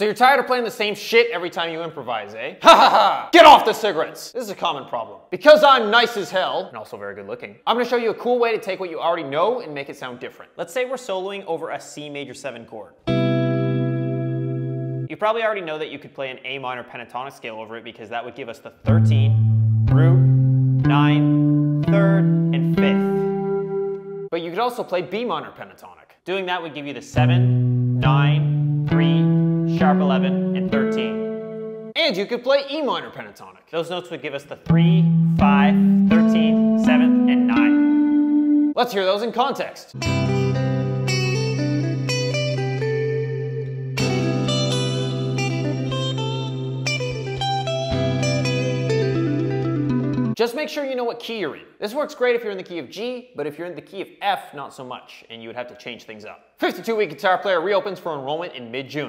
So you're tired of playing the same shit every time you improvise, eh? Ha ha ha! Get off the cigarettes! This is a common problem. Because I'm nice as hell, and also very good looking, I'm gonna show you a cool way to take what you already know and make it sound different. Let's say we're soloing over a C major 7 chord. You probably already know that you could play an A minor pentatonic scale over it because that would give us the 13, root, 9, 3rd, and 5th. But you could also play B minor pentatonic. Doing that would give you the 7, 9, 3, sharp 11, and 13. And you could play E minor pentatonic. Those notes would give us the 3, 5, 13, 7, and 9. Let's hear those in context. Just make sure you know what key you're in. This works great if you're in the key of G, but if you're in the key of F, not so much, and you would have to change things up. 52 Week Guitar Player reopens for enrollment in mid-June.